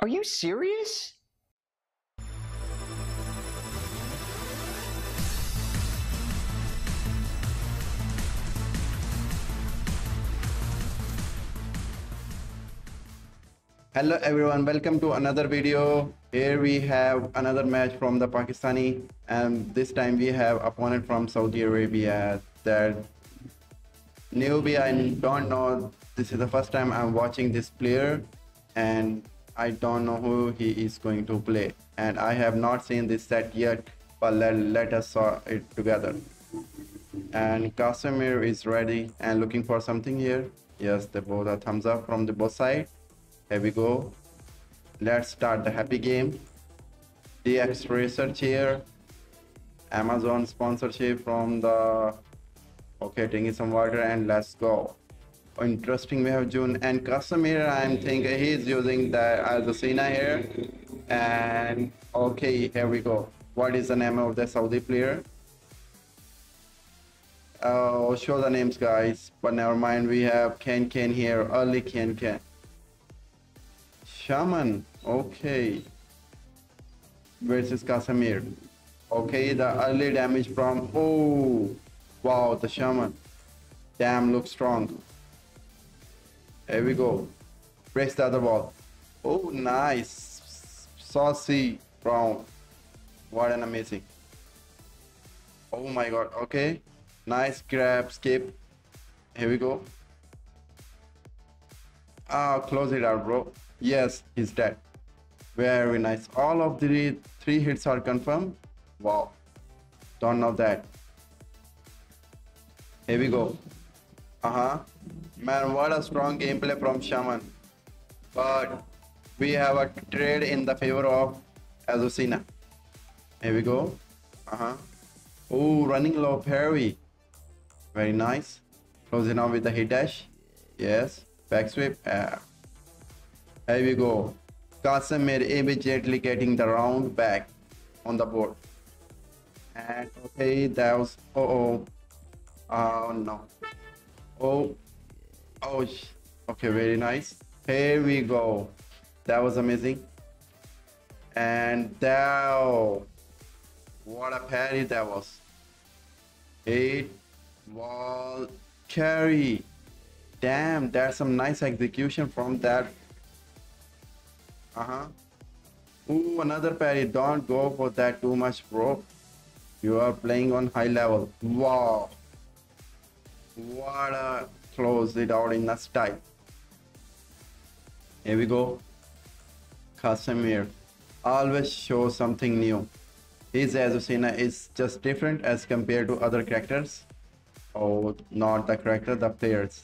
Are you serious? Hello everyone, welcome to another video. Here we have another match from the Pakistani and this time we have opponent from Saudi Arabia that newbie I don't know this is the first time I'm watching this player and I don't know who he is going to play. And I have not seen this set yet but let, let us saw it together. And Qasim Meer is ready and looking for something here. Yes they both are thumbs up from the both side. Here we go. Let's start the happy game. Dx research here. Amazon sponsorship from the okay drinking some water and let's go interesting we have Jun and Qasim Meer i'm thinking he's using the Azucena here and okay here we go what is the name of the saudi player oh show the names guys but never mind we have ken ken here early ken ken Shaman. Okay. Versus Qasim Meer. Okay, the early damage from... Oh, wow, the Shaman. Damn, looks strong. Here we go. Breaks the other ball. Oh, nice. Saucy round. What an amazing. Oh my god, okay. Nice grab, skip. Here we go. Ah, close it out, bro. Yes, he's dead. Very nice. All of the three hits are confirmed. Wow. Don't know that. Here we go. Uh-huh. Man, what a strong gameplay from Shaman. But we have a trade in the favor of Azucena. Here we go. Uh-huh. Oh, running low parry. Very nice. Closing out with the hit dash. Yes. Back sweep. Yeah. Here we go. Qasim Meer immediately getting the round back on the board. And okay, that was oh oh. Oh no. Oh oh okay, very nice. Here we go. That was amazing. And now what a parry that was. Eight wall carry. Damn, that's some nice execution from that uh-huh. Ooh, another parry. Don't go for that too much, bro. You are playing on high level. Wow. What a close it out in a style. Here we go. Qasim Meer. Always show something new. His Azucena is just different as compared to other characters. Oh, not the character, the players.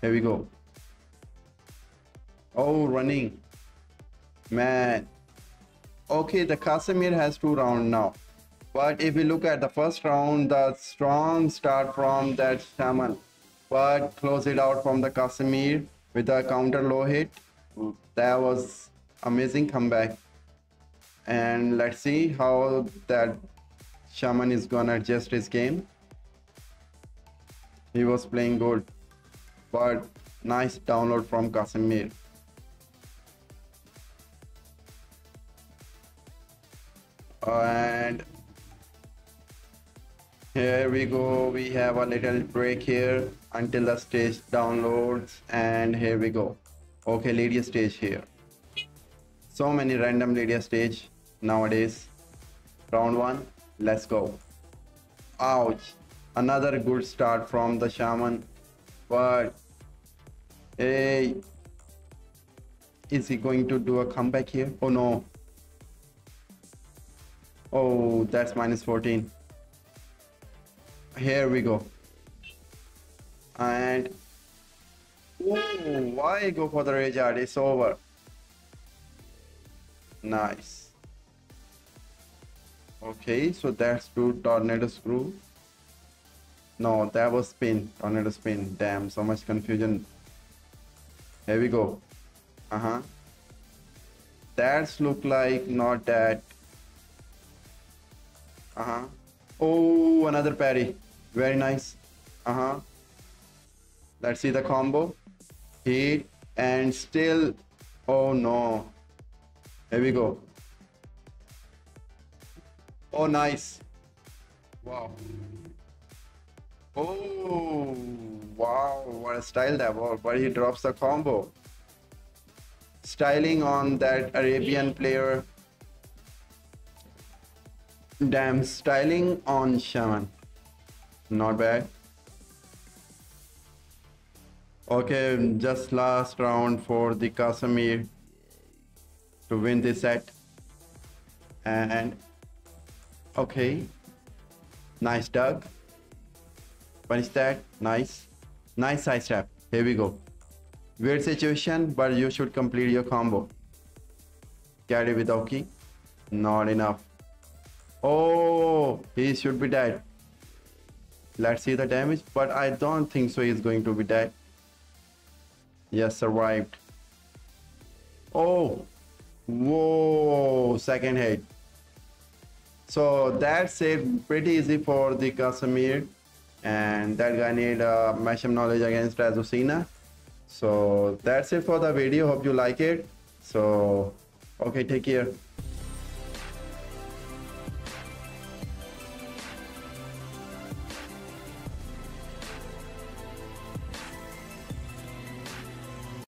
Here we go. Oh, running. Man. Okay, the Qasim Meer has two rounds now. But if we look at the first round, the strong start from that Shaman. But close it out from the Qasim Meer with a counter low hit. That was amazing comeback. And let's see how that Shaman is gonna adjust his game. He was playing good. But nice download from Qasim Meer. and here we go. We have a little break here until the stage downloads and here we go. Okay Lydia stage here. So many random Lydia stage nowadays. Round one let's go. Ouch. Another good start from the shaman. But hey is he going to do a comeback here? Oh no. Oh, that's minus 14. Here we go. And oh, why go for the rage art? It's over. Nice. Okay, so that's two tornado screw. No, that was spin. Tornado spin. Damn, so much confusion. Here we go. Uh-huh. That's look like not that uh-huh. Oh, another parry. Very nice. Uh-huh. Let's see the combo. Hit and still oh no. Here we go. Oh nice. Wow. Oh wow. What a style that was. But he drops the combo. Styling on that arabian player. Damn styling on shaman not bad Okay, just last round for the Qasim Meer to win this set. And okay, nice Doug. Punish that, nice, nice side step. Here we go. Weird situation, but you should complete your combo. Carry with Oki, not enough. Oh, he should be dead. Let's see the damage, but I don't think so. He's going to be dead. Yes, survived. Oh, whoa, second hit. So that's it, pretty easy for the Qasim Meer. And that guy need uh, Mashem knowledge against Azucena. So that's it for the video. Hope you like it. So, okay, take care.